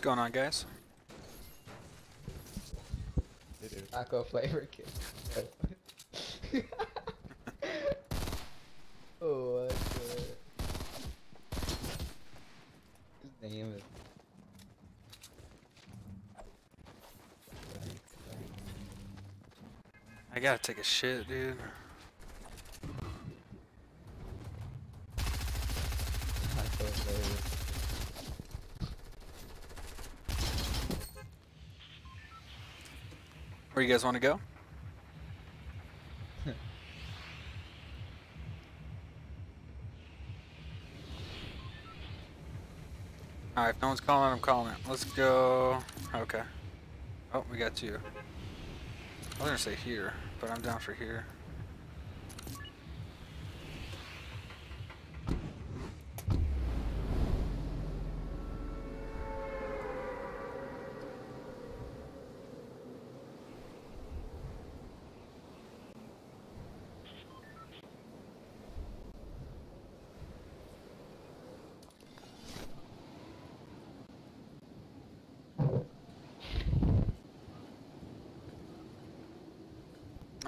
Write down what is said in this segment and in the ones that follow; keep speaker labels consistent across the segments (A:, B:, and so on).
A: What's going on, guys?
B: Taco flavor kid. oh, what the... His name is...
A: I gotta take a shit, dude.
B: Taco flavor.
A: Where you guys want to go? Alright, if no one's calling, I'm calling it. Let's go. Okay. Oh, we got two. I was gonna say here, but I'm down for here.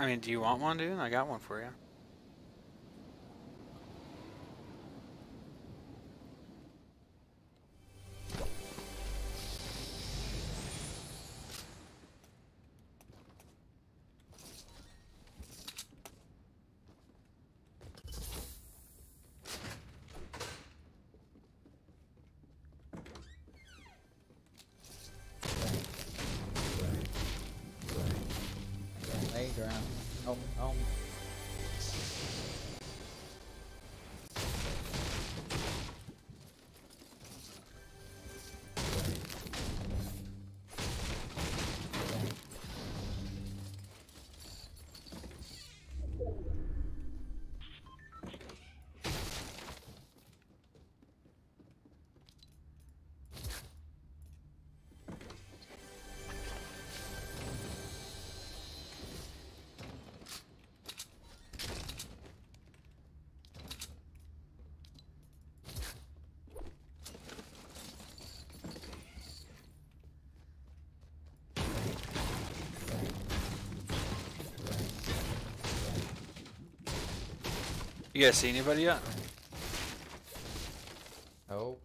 A: I mean, do you want one, dude? I got one for you. You guys see anybody yet?
B: Oh.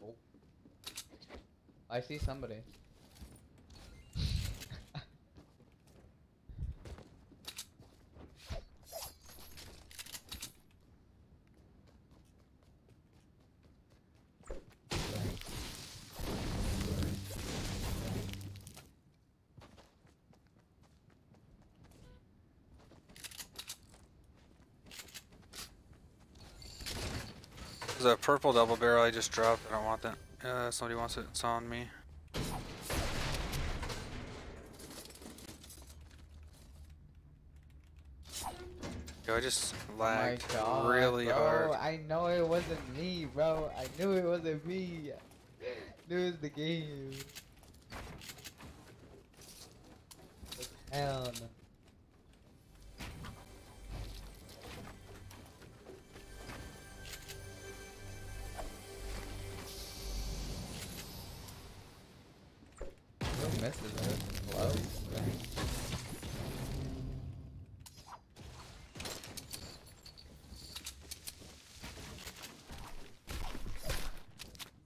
B: Oh. I see somebody.
A: There's a purple double barrel I just dropped. I don't want that. Uh, somebody wants it. It's on me. Yo, I just
B: Oh
A: lagged
B: god,
A: really
B: bro,
A: hard.
B: I know it wasn't me, bro. I knew it wasn't me. knew it was the game. Hell no. Misses?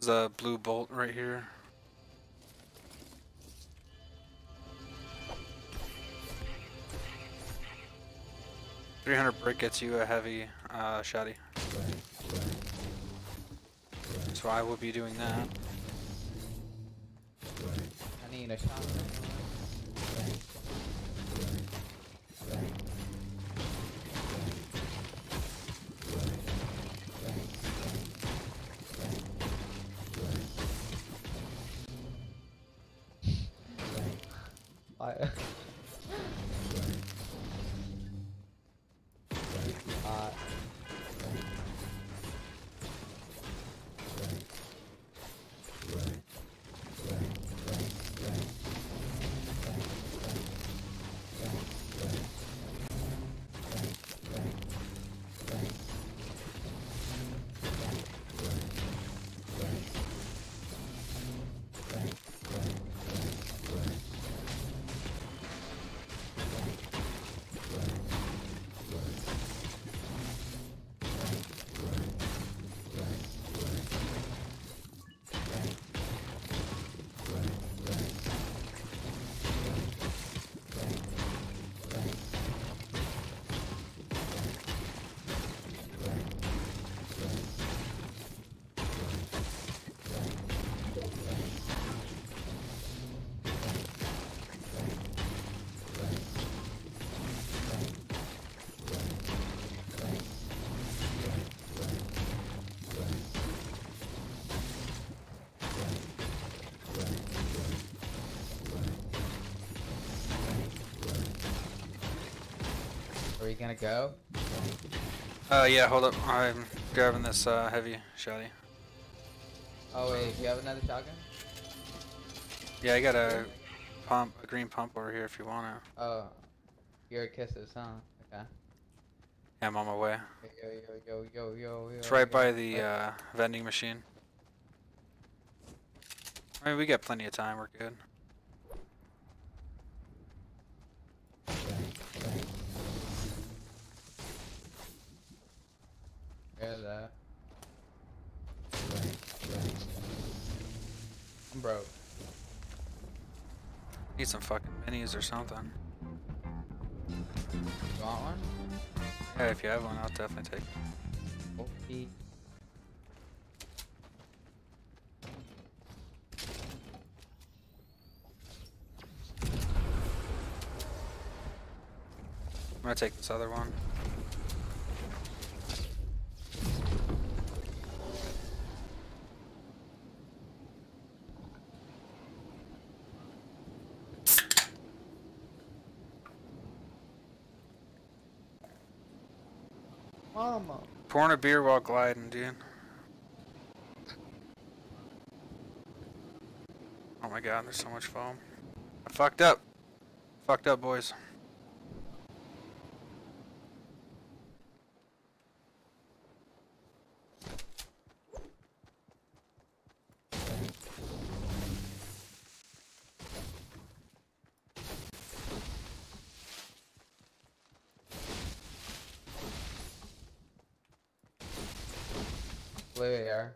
A: There's a blue bolt right here. Three hundred brick gets you a heavy uh, shotty. So I will be doing that.
B: I need a shot. Gonna go?
A: Uh, yeah, hold up. I'm grabbing this uh, heavy shotty.
B: Oh wait, you have another shotgun?
A: Yeah, I got a pump, a green pump over here if you want to.
B: Oh, your kisses, huh? Okay.
A: Yeah, I'm on my way.
B: Yo yo yo yo yo yo.
A: It's right
B: yo.
A: by the
B: Wait,
A: uh, vending machine. I mean, we got plenty of time. We're good.
B: I'm broke.
A: Need some fucking minis or something.
B: You want one?
A: Yeah, if you have one, I'll definitely take it.
B: Okay.
A: I'm gonna take this other one. Pouring a beer while gliding, dude. Oh my god, there's so much foam. I fucked up. Fucked up, boys.
B: Blue AR.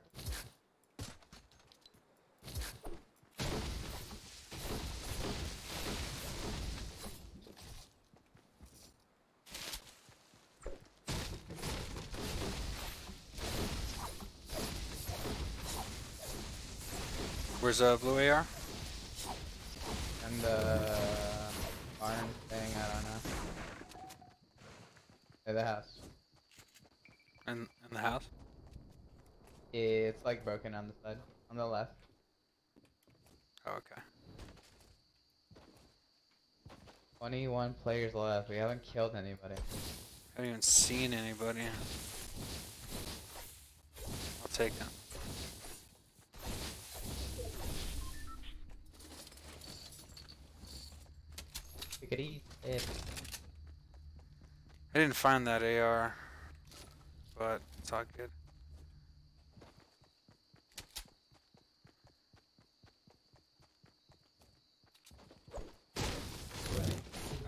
A: Where's a blue AR?
B: And the iron thing, I don't know. At the house.
A: In, in the house?
B: It's like broken on the side. On the left.
A: Oh, okay.
B: 21 players left. We haven't killed anybody.
A: haven't even seen anybody. I'll take them. I didn't find that AR, but it's all good.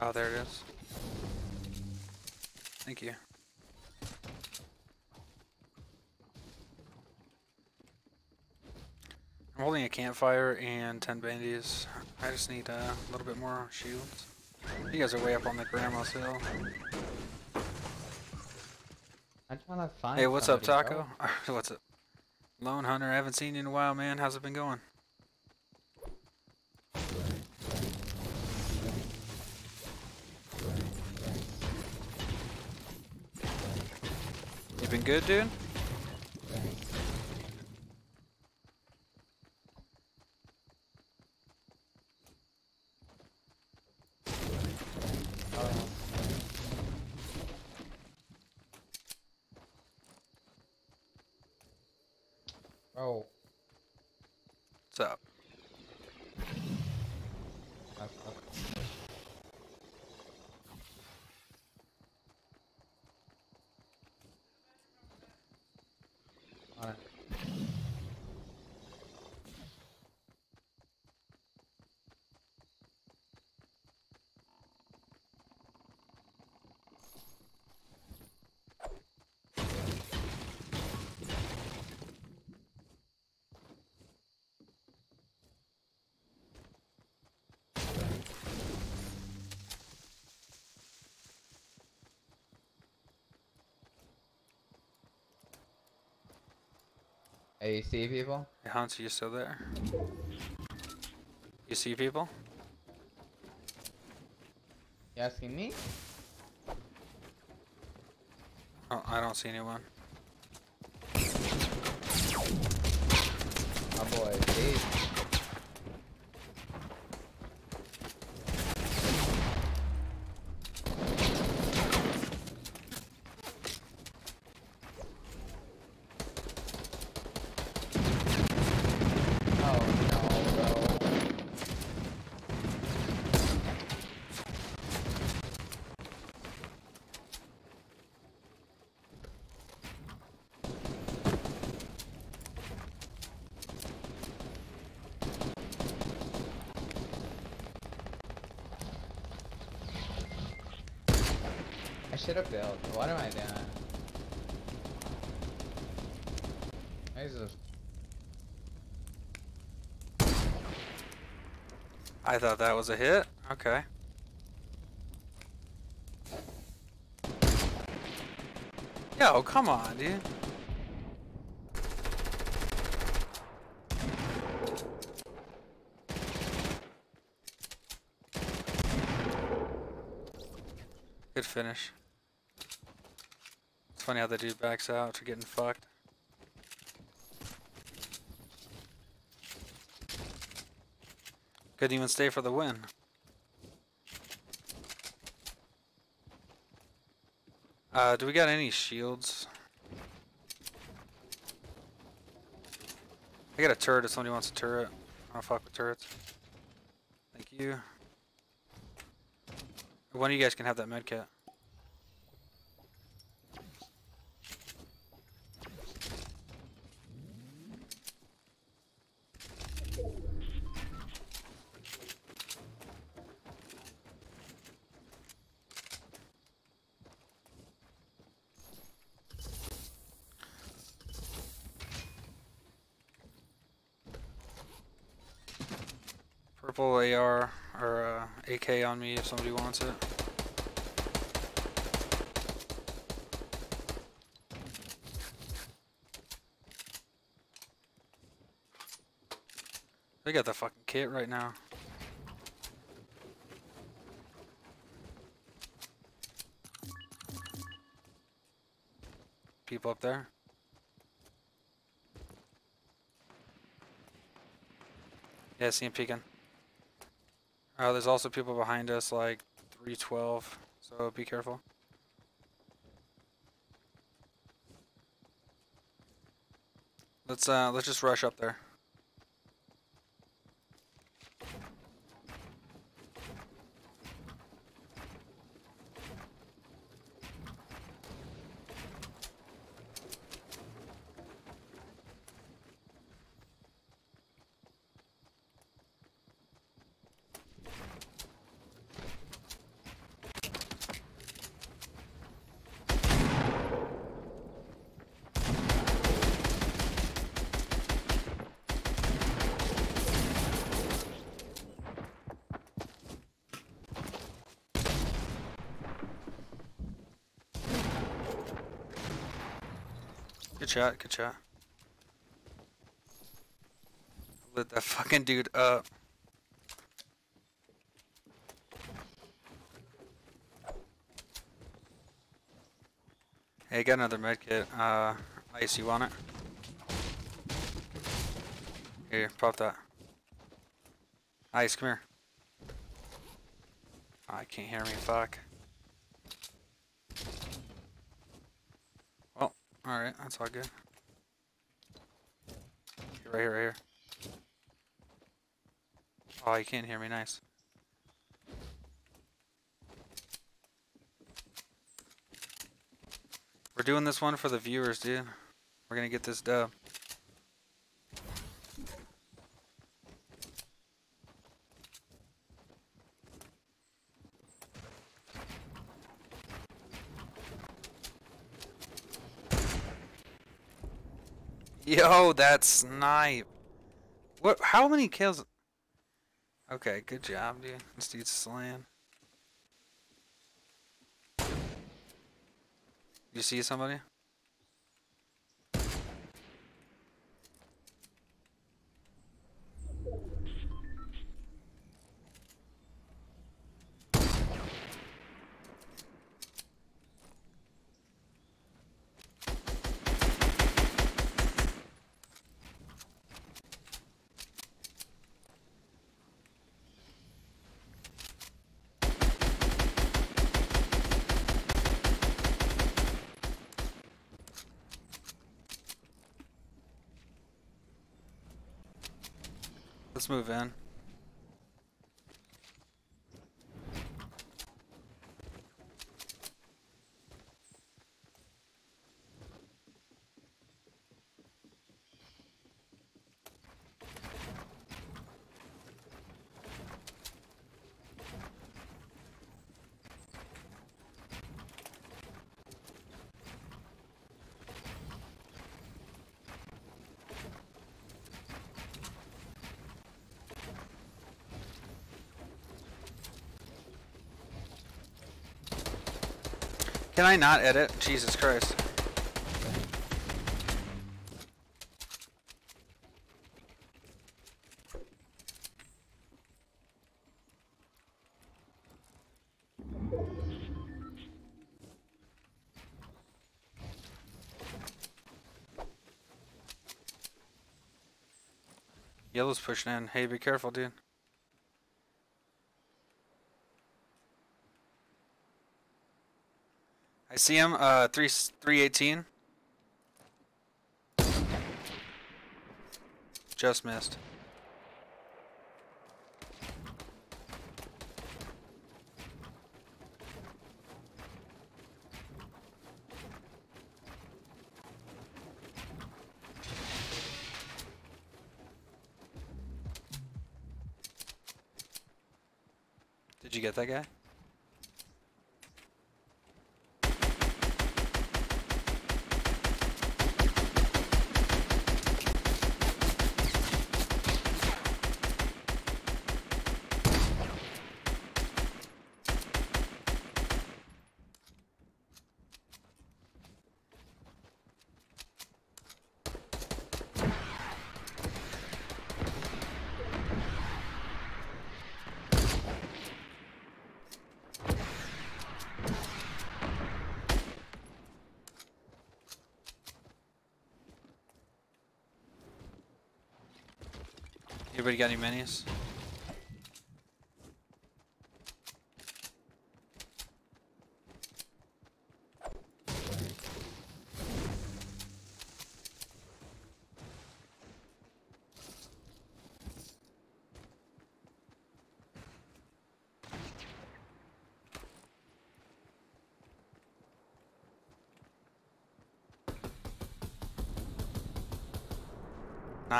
A: Oh, there it is. Thank you. I'm holding a campfire and 10 bandies. I just need a little bit more shields. You guys are way up on the grandma's hill.
B: I just wanna find
A: Hey, what's up,
B: somebody.
A: Taco? what's up? Lone Hunter, I haven't seen you in a while, man. How's it been going? You been good, dude?
B: Oh, Bro.
A: What's up?
B: That's, that's, Alright. Hey, you see people?
A: Hey, Hans, are you still there? You see people?
B: You asking me?
A: Oh, I don't see anyone.
B: My boy, Dave. I should have built. What am I doing? Just
A: I thought that was a hit. Okay. Yo, come on, dude. Good finish. Funny how the dude backs out to getting fucked. Couldn't even stay for the win. Uh, do we got any shields? I got a turret if somebody wants a turret. I don't fuck with turrets. Thank you. One of you guys can have that med kit. Purple AR or uh, AK on me if somebody wants it. They got the fucking kit right now. People up there. Yeah, I see him peeking. Uh, there's also people behind us, like 312, so be careful. Let's uh, let's just rush up there. Good shot, good shot. Lit that fucking dude up. Hey, got another medkit. Uh, Ice, you want it? Here, pop that. Ice, come here. I can't hear me, fuck. Alright, that's all good. Right here, right here. Oh, you can't hear me, nice. We're doing this one for the viewers, dude. We're gonna get this dub. Yo, that snipe. What? How many kills? Okay, good job, dude. This dude's slaying. You see somebody? Let's move in. Can I not edit? Jesus Christ. Yellow's pushing in. Hey, be careful, dude. See him, uh, 3, 318. Just missed. Did you get that guy? Anybody got any minis?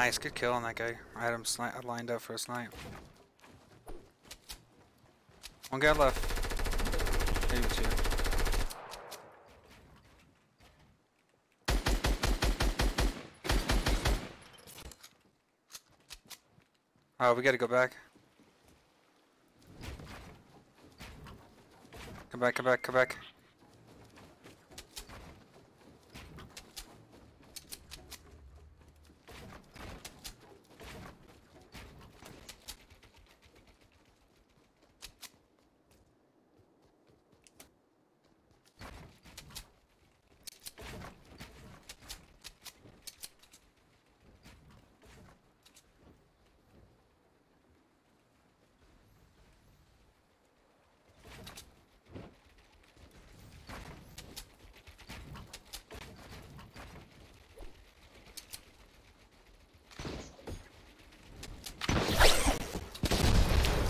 A: Nice, good kill on that guy. I had him lined up for a snipe. One guy left. Maybe two. Oh, we gotta go back. Come back, come back, come back.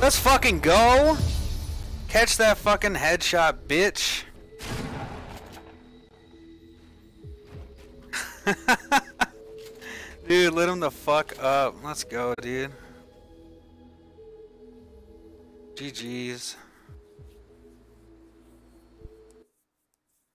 A: Let's fucking go! Catch that fucking headshot, bitch! dude, lit him the fuck up. Let's go, dude. GG's.